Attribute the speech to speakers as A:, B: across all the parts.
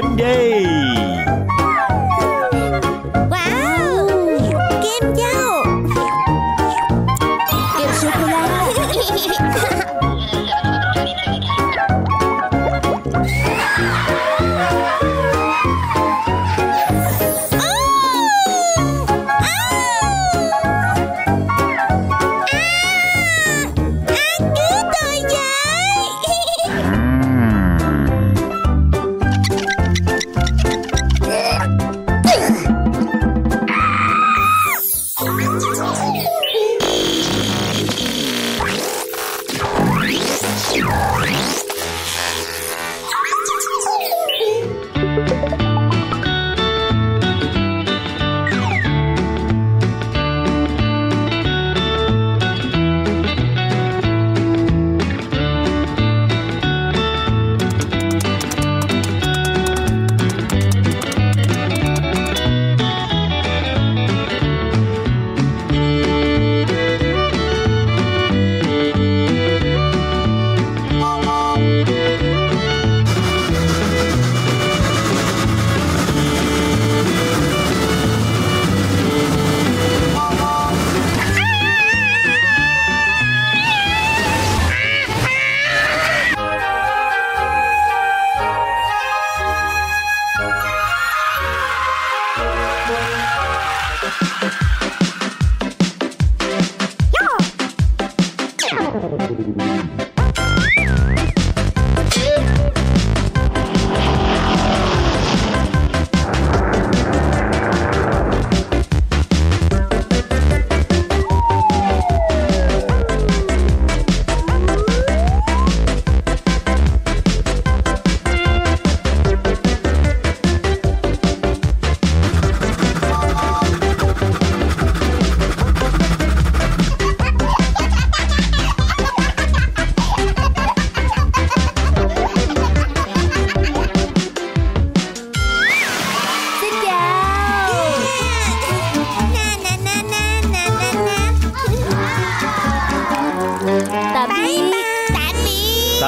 A: game day.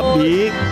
A: da